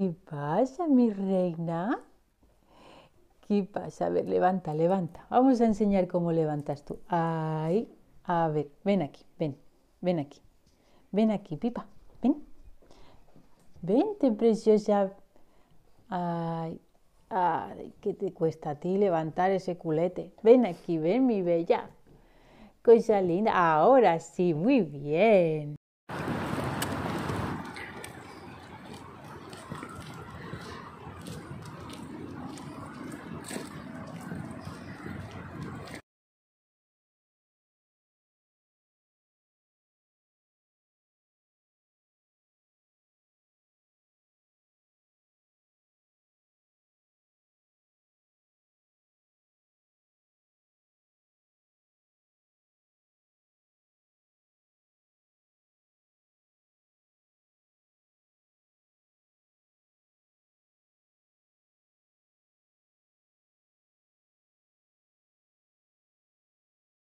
¿Qué pasa, mi reina? ¿Qué pasa? A ver, levanta, levanta. Vamos a enseñar cómo levantas tú. Ahí. A ver, ven aquí, ven, ven aquí. Ven aquí, Pipa, ven. Vente, preciosa. Ay, ay, ¿qué te cuesta a ti levantar ese culete? Ven aquí, ven, mi bella. Cosa linda. Ahora sí, muy bien.